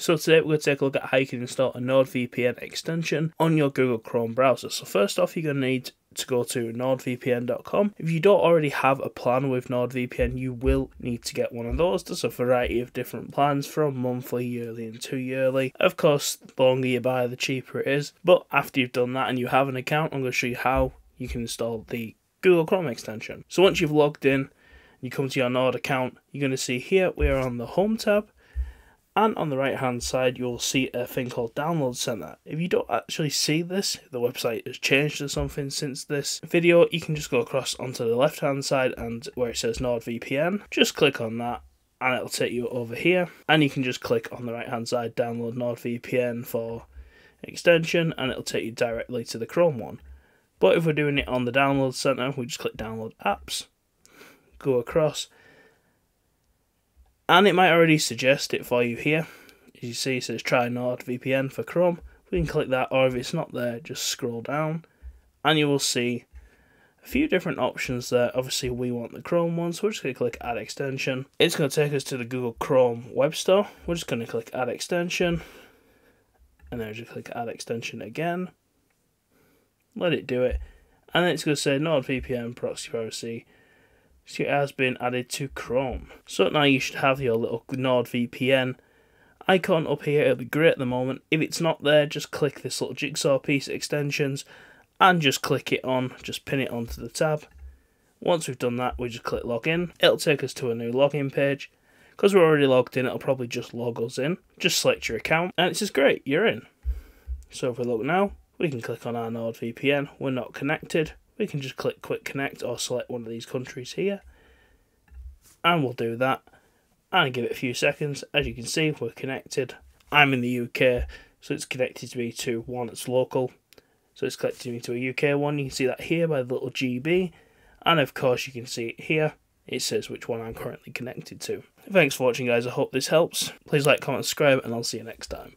So today we're going to take a look at how you can install a NordVPN extension on your Google Chrome browser. So first off, you're going to need to go to nordvpn.com. If you don't already have a plan with NordVPN, you will need to get one of those. There's a variety of different plans from monthly, yearly, and two yearly. Of course, the longer you buy, the cheaper it is. But after you've done that and you have an account, I'm going to show you how you can install the Google Chrome extension. So once you've logged in, you come to your Nord account, you're going to see here we are on the Home tab and on the right hand side you'll see a thing called download center. If you don't actually see this the website has changed or something since this video. You can just go across onto the left hand side and where it says nordvpn just click on that and it'll take you over here. And you can just click on the right hand side download nordvpn for extension and it'll take you directly to the chrome one. But if we're doing it on the download center we just click download apps go across and it might already suggest it for you here. As you see, it says try NordVPN for Chrome. We can click that, or if it's not there, just scroll down, and you will see a few different options there. Obviously, we want the Chrome one, so we're just going to click Add Extension. It's going to take us to the Google Chrome Web Store. We're just going to click Add Extension, and then just click Add Extension again. Let it do it, and then it's going to say NordVPN Proxy Privacy so it has been added to Chrome. So now you should have your little NordVPN icon up here. It'll be great at the moment. If it's not there, just click this little jigsaw piece extensions and just click it on, just pin it onto the tab. Once we've done that, we just click login. It'll take us to a new login page. Because we're already logged in, it'll probably just log us in. Just select your account, and it's just great, you're in. So if we look now, we can click on our NordVPN. We're not connected we can just click quick connect or select one of these countries here. And we'll do that. And give it a few seconds. As you can see we're connected. I'm in the UK so it's connected to me to one that's local. So it's connected me to a UK one. You can see that here by the little GB and of course you can see it here. It says which one I'm currently connected to. Thanks for watching guys, I hope this helps. Please like, comment, subscribe and I'll see you next time.